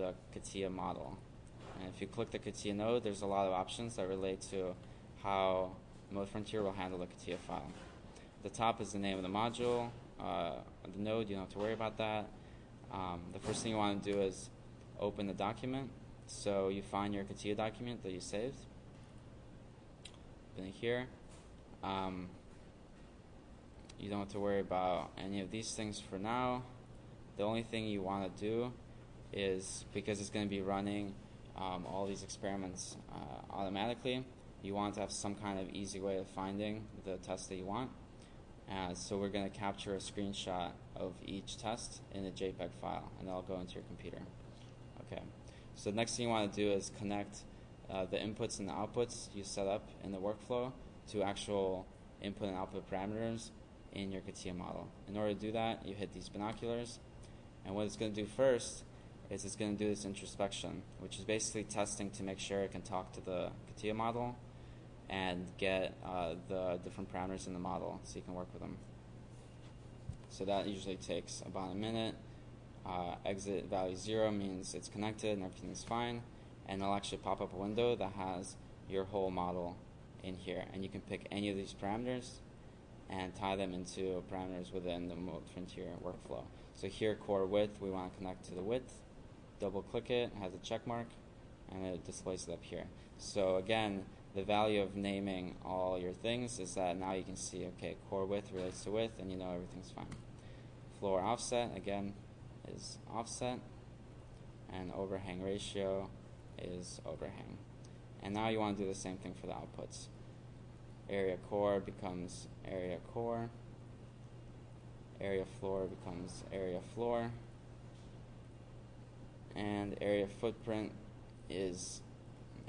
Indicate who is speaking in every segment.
Speaker 1: the CATIA model. And if you click the CATIA node, there's a lot of options that relate to how Mode Frontier will handle the CATIA file. The top is the name of the module, uh, the node, you don't have to worry about that. Um, the first thing you want to do is open the document. So you find your CATIA document that you saved. Open it here. Um, you don't have to worry about any of these things for now. The only thing you want to do is because it's going to be running um, all these experiments uh, automatically, you want to have some kind of easy way of finding the test that you want. Uh, so we're going to capture a screenshot of each test in a JPEG file, and that'll go into your computer. Okay. So the next thing you want to do is connect uh, the inputs and the outputs you set up in the workflow to actual input and output parameters in your CATIA model. In order to do that, you hit these binoculars, and what it's going to do first is it's going to do this introspection, which is basically testing to make sure it can talk to the CATIA model and get uh, the different parameters in the model so you can work with them. So that usually takes about a minute. Uh, exit value zero means it's connected and everything's fine, and it'll actually pop up a window that has your whole model in here, and you can pick any of these parameters and tie them into parameters within the Mode Frontier workflow. So here, core width, we want to connect to the width. Double click it, it has a check mark, and it displays it up here. So again, the value of naming all your things is that now you can see, okay, core width relates to width, and you know everything's fine. Floor offset, again, is offset, and overhang ratio is overhang. And now you want to do the same thing for the outputs. Area core becomes area core. Area floor becomes area floor. And area footprint is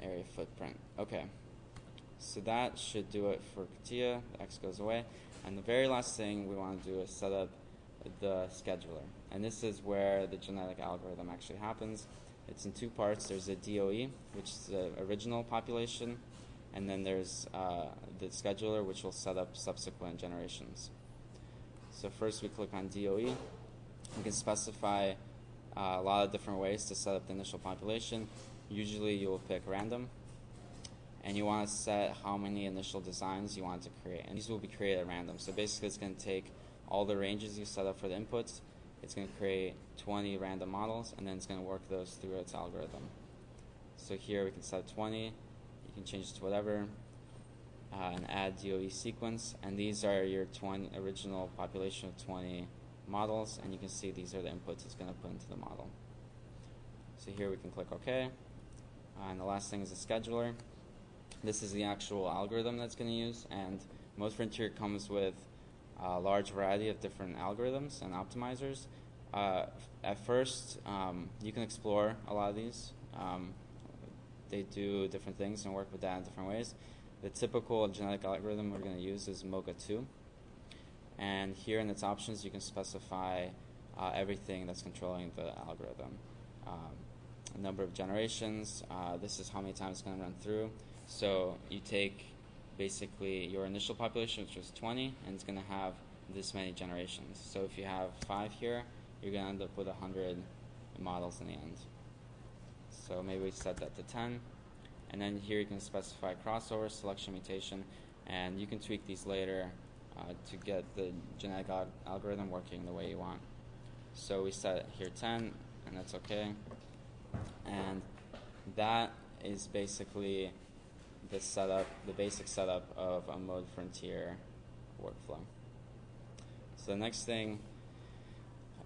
Speaker 1: area footprint. Okay. So that should do it for CATIA. The X goes away. And the very last thing we want to do is set up the scheduler. And this is where the genetic algorithm actually happens. It's in two parts. There's a DOE, which is the original population, and then there's uh, the scheduler, which will set up subsequent generations. So first we click on DOE. We can specify uh, a lot of different ways to set up the initial population. Usually you will pick random, and you want to set how many initial designs you want to create. And these will be created at random. So basically it's going to take all the ranges you set up for the inputs, it's going to create 20 random models, and then it's going to work those through its algorithm. So here we can set 20, you can change it to whatever, uh, and add DOE sequence, and these are your 20 original population of 20 models, and you can see these are the inputs it's going to put into the model. So here we can click OK, uh, and the last thing is the scheduler. This is the actual algorithm that's going to use, and Mode Frontier comes with a large variety of different algorithms and optimizers. Uh, at first, um, you can explore a lot of these. Um, they do different things and work with that in different ways. The typical genetic algorithm we're going to use is MOGA2. And here in its options, you can specify uh, everything that's controlling the algorithm. Um, number of generations, uh, this is how many times it's going to run through. So you take basically your initial population, which was 20, and it's going to have this many generations. So if you have five here, you're going to end up with 100 models in the end. So maybe we set that to 10. And then here you can specify crossover, selection, mutation, and you can tweak these later uh, to get the genetic al- algorithm working the way you want. So we set here 10, and that's okay. And that is basically the setup, the basic setup of a Mode Frontier workflow. So the next thing,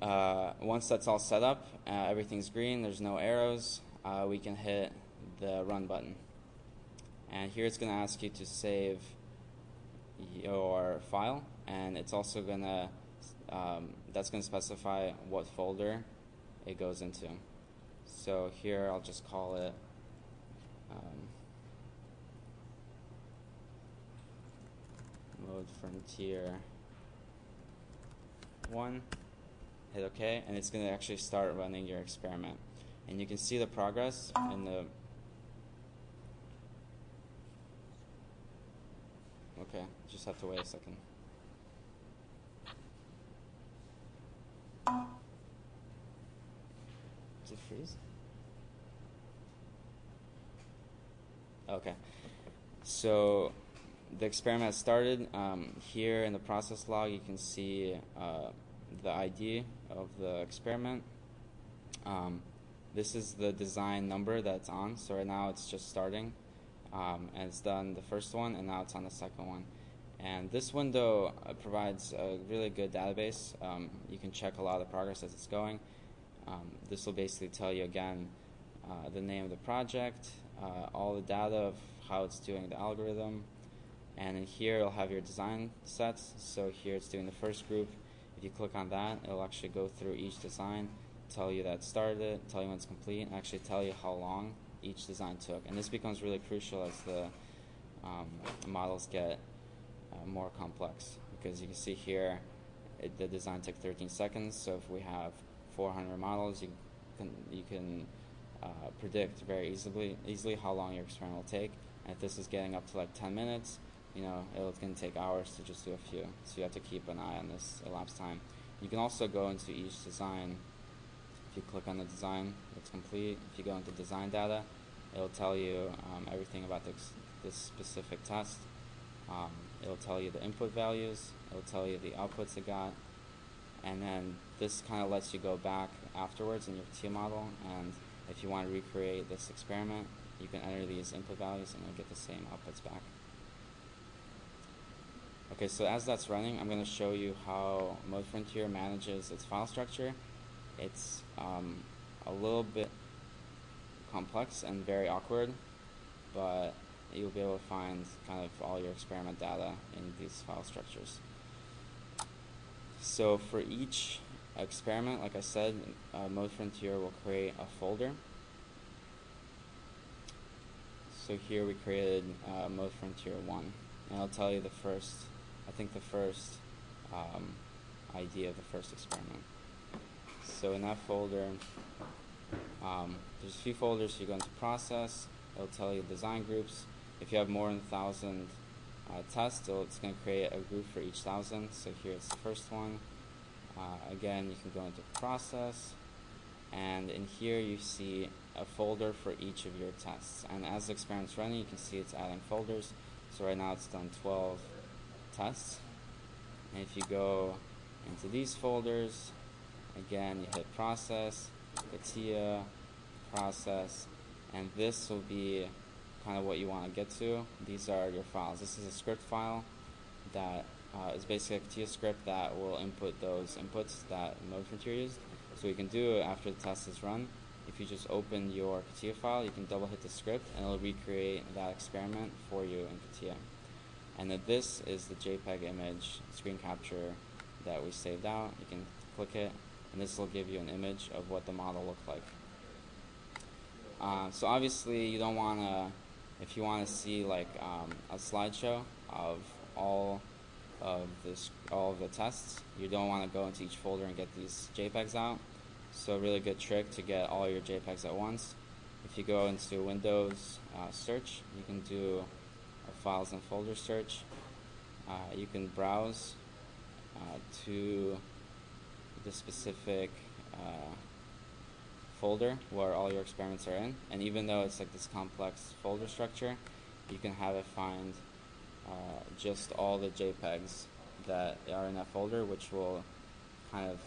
Speaker 1: uh, once that's all set up, uh, everything's green, there's no arrows, uh, we can hit the run button. And here it's going to ask you to save your file, and it's also to, um, that's to specify what folder it goes into. So here I'll just call it um, Mode Frontier 1, hit OK, and it's to actually start running your experiment. And you can see the progress in the just have to wait a second. Did it freeze? Okay. So the experiment started. Um, here in the process log, you can see uh, the ID of the experiment. Um, this is the design number that's on. So right now it's just starting. Um, and it's done the first one, and now it's on the second one. And this window uh, provides a really good database. Um, you can check a lot of the progress as it's going. Um, this will basically tell you again uh, the name of the project, uh, all the data of how it's doing the algorithm, and in here it'll have your design sets. So here it's doing the first group. If you click on that, it'll actually go through each design, tell you that started it tell you when it's complete, and actually tell you how long each design took. And this becomes really crucial as the um, models get more complex because you can see here it, the design took 13 seconds. So if we have 400 models, you can you can uh, predict very easily easily how long your experiment will take. And if this is getting up to like 10 minutes, you know it's going to take hours to just do a few. So you have to keep an eye on this elapsed time. You can also go into each design. If you click on the design, it's complete. If you go into design data, it'll tell you um, everything about this, this specific test. Um, it'll tell you the input values, it'll tell you the outputs it got, and then this kind of lets you go back afterwards in your T model, and if you want to recreate this experiment, you can enter these input values and you'll get the same outputs back. Okay, so as that's running, I'm going to show you how Mode Frontier manages its file structure. It's um, a little bit complex and very awkward, but you'll be able to find kind of all your experiment data in these file structures. So for each experiment, like I said, uh, ModeFrontier will create a folder. So here we created uh, ModeFrontier 1, and I'll tell you the first, I think the first um, idea of the first experiment. So in that folder, um, there's a few folders. You go into process, it'll tell you design groups. If you have more than 1,000 uh, tests, it's going to create a group for each 1,000. So here's the first one. Uh, again, you can go into process, and in here you see a folder for each of your tests. And as the experiment's running, you can see it's adding folders. So right now it's done 12 tests. And if you go into these folders, again, you hit process, CATIA, process, and this will be kind of what you want to get to. These are your files. This is a script file that uh, is basically a CATIA script that will input those inputs that ModeFrontier used. So we can do it after the test is run. If you just open your CATIA file, you can double hit the script and it'll recreate that experiment for you in CATIA. And then this is the JPEG image screen capture that we saved out. You can click it, and this will give you an image of what the model looked like. Uh, so obviously you don't want to, if you want to see like um, a slideshow of all of this, all of the tests, you don't want to go into each folder and get these JPEGs out. So a really good trick to get all your JPEGs at once. If you go into Windows uh, search, you can do a files and folder search. Uh, you can browse uh, to the specific uh, folder where all your experiments are in. And even though it's like this complex folder structure, you can have it find uh, just all the JPEGs that are in that folder, which will kind of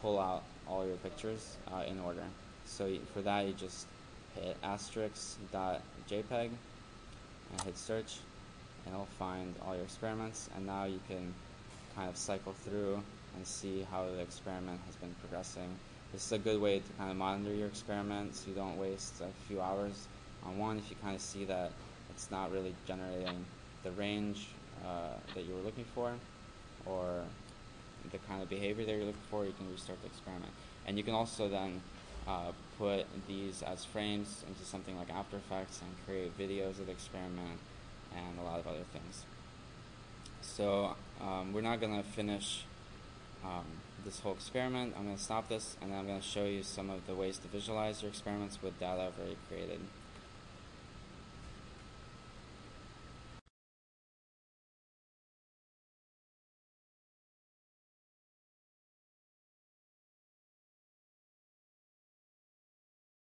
Speaker 1: pull out all your pictures uh, in order. So for that, you just hit asterisk dot JPEG and hit search, and it'll find all your experiments. And now you can kind of cycle through and see how the experiment has been progressing. This is a good way to kind of monitor your experiments. you don't waste a few hours on one. If you kind of see that it's not really generating the range uh, that you were looking for or the kind of behavior that you're looking for, you can restart the experiment. And you can also then uh, put these as frames into something like After Effects and create videos of the experiment and a lot of other things. So um, we're not going to finish um, this whole experiment. I'm going to stop this and I'm going to show you some of the ways to visualize your experiments with data I've already created.